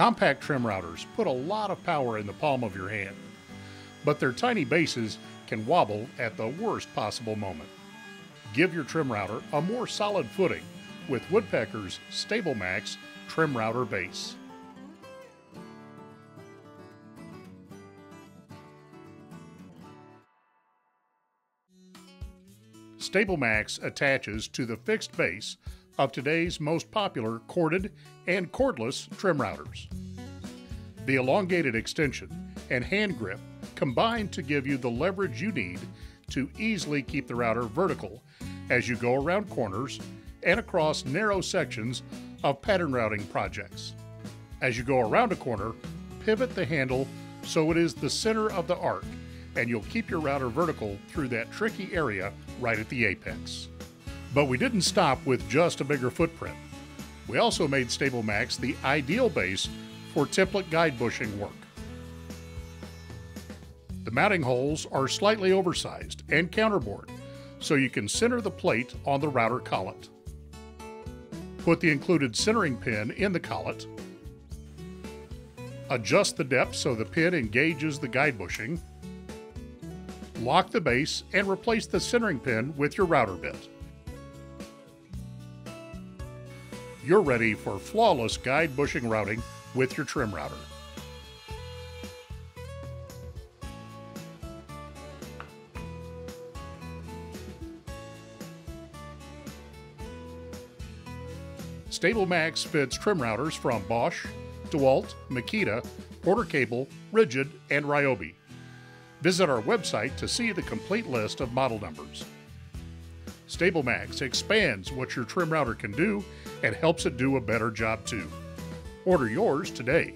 Compact trim routers put a lot of power in the palm of your hand, but their tiny bases can wobble at the worst possible moment. Give your trim router a more solid footing with Woodpecker's StabilMax trim router base. StabilMax attaches to the fixed base of today's most popular corded and cordless trim routers. The elongated extension and hand grip combine to give you the leverage you need to easily keep the router vertical as you go around corners and across narrow sections of pattern routing projects. As you go around a corner, pivot the handle so it is the center of the arc and you'll keep your router vertical through that tricky area right at the apex. But we didn't stop with just a bigger footprint. We also made StabilMax the ideal base for template guide bushing work. The mounting holes are slightly oversized and counterbore, so you can center the plate on the router collet. Put the included centering pin in the collet. Adjust the depth so the pin engages the guide bushing lock the base, and replace the centering pin with your router bit. You're ready for flawless guide bushing routing with your trim router. StabilMax fits trim routers from Bosch, DeWalt, Makita, Porter Cable, Ridgid, and Ryobi. Visit our website to see the complete list of model numbers. StabilMax expands what your trim router can do and helps it do a better job too. Order yours today.